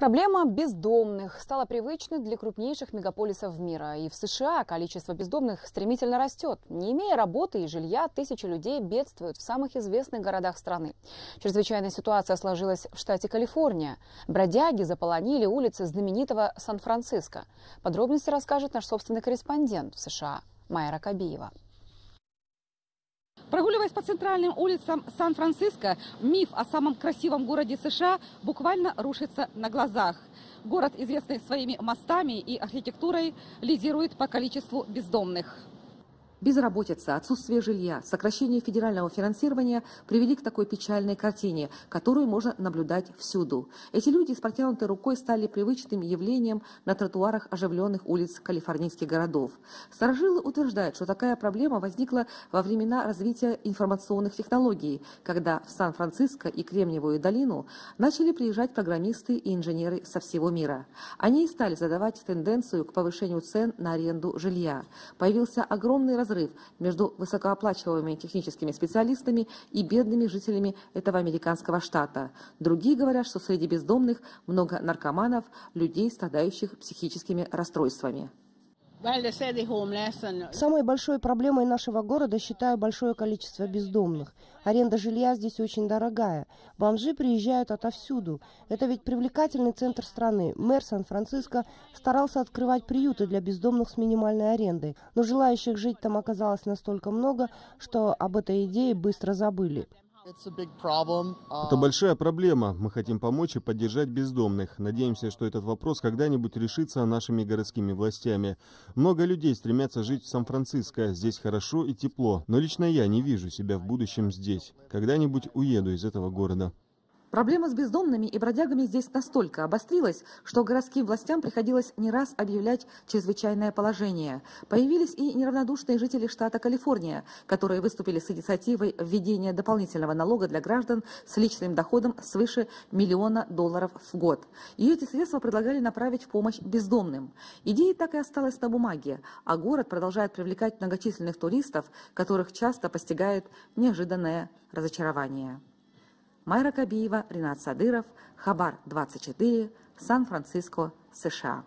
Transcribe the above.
Проблема бездомных стала привычной для крупнейших мегаполисов мира. И в США количество бездомных стремительно растет. Не имея работы и жилья, тысячи людей бедствуют в самых известных городах страны. Чрезвычайная ситуация сложилась в штате Калифорния. Бродяги заполонили улицы знаменитого Сан-Франциско. Подробности расскажет наш собственный корреспондент в США Майя Ракабиева. Прогуливаясь по центральным улицам Сан-Франциско, миф о самом красивом городе США буквально рушится на глазах. Город, известный своими мостами и архитектурой, лидирует по количеству бездомных. Безработица, отсутствие жилья, сокращение федерального финансирования привели к такой печальной картине, которую можно наблюдать всюду. Эти люди с протянутой рукой стали привычным явлением на тротуарах оживленных улиц калифорнийских городов. Старожилы утверждают, что такая проблема возникла во времена развития информационных технологий, когда в Сан-Франциско и Кремниевую долину начали приезжать программисты и инженеры со всего мира. Они и стали задавать тенденцию к повышению цен на аренду жилья. Появился огромный разрыв разрыв между высокооплачиваемыми техническими специалистами и бедными жителями этого американского штата. Другие говорят, что среди бездомных много наркоманов, людей, страдающих психическими расстройствами. Самой большой проблемой нашего города считаю большое количество бездомных. Аренда жилья здесь очень дорогая. Бомжи приезжают отовсюду. Это ведь привлекательный центр страны. Мэр Сан-Франциско старался открывать приюты для бездомных с минимальной арендой. Но желающих жить там оказалось настолько много, что об этой идее быстро забыли. Это большая проблема. Мы хотим помочь и поддержать бездомных. Надеемся, что этот вопрос когда-нибудь решится нашими городскими властями. Много людей стремятся жить в Сан-Франциско. Здесь хорошо и тепло. Но лично я не вижу себя в будущем здесь. Когда-нибудь уеду из этого города. Проблема с бездомными и бродягами здесь настолько обострилась, что городским властям приходилось не раз объявлять чрезвычайное положение. Появились и неравнодушные жители штата Калифорния, которые выступили с инициативой введения дополнительного налога для граждан с личным доходом свыше миллиона долларов в год. И эти средства предлагали направить в помощь бездомным. Идея так и осталась на бумаге, а город продолжает привлекать многочисленных туристов, которых часто постигает неожиданное разочарование. Майра Кабиева, Ренат Садыров, Хабар 24, Сан-Франциско, США.